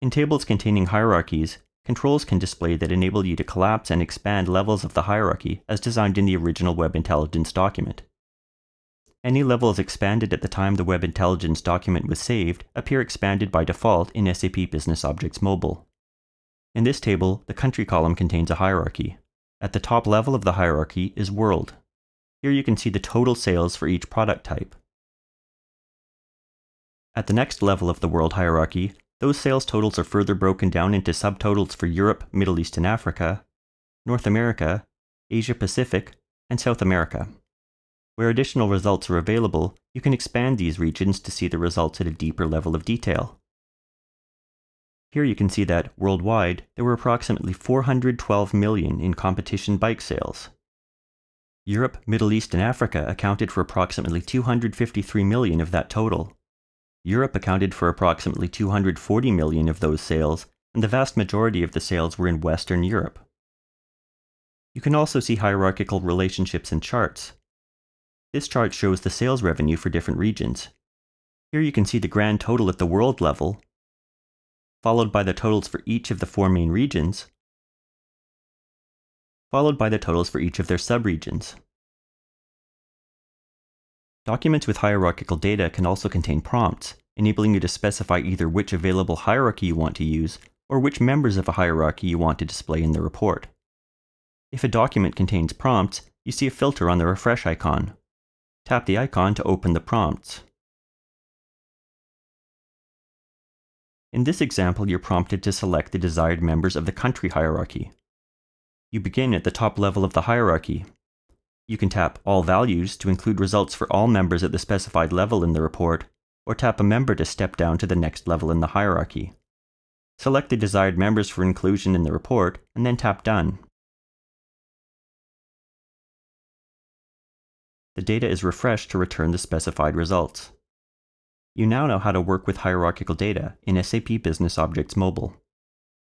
In tables containing hierarchies, controls can display that enable you to collapse and expand levels of the hierarchy as designed in the original Web Intelligence document. Any levels expanded at the time the Web Intelligence document was saved appear expanded by default in SAP BusinessObjects Mobile. In this table, the country column contains a hierarchy. At the top level of the hierarchy is World. Here you can see the total sales for each product type. At the next level of the world hierarchy, those sales totals are further broken down into subtotals for Europe, Middle East and Africa, North America, Asia Pacific, and South America. Where additional results are available, you can expand these regions to see the results at a deeper level of detail. Here you can see that, worldwide, there were approximately 412 million in competition bike sales. Europe, Middle East, and Africa accounted for approximately 253 million of that total. Europe accounted for approximately 240 million of those sales, and the vast majority of the sales were in Western Europe. You can also see hierarchical relationships in charts. This chart shows the sales revenue for different regions. Here you can see the grand total at the world level, followed by the totals for each of the four main regions, followed by the totals for each of their subregions. Documents with hierarchical data can also contain prompts, enabling you to specify either which available hierarchy you want to use or which members of a hierarchy you want to display in the report. If a document contains prompts, you see a filter on the refresh icon. Tap the icon to open the prompts. In this example, you're prompted to select the desired members of the country hierarchy. You begin at the top level of the hierarchy. You can tap All Values to include results for all members at the specified level in the report, or tap a member to step down to the next level in the hierarchy. Select the desired members for inclusion in the report, and then tap Done. The data is refreshed to return the specified results. You now know how to work with hierarchical data in SAP BusinessObjects Mobile.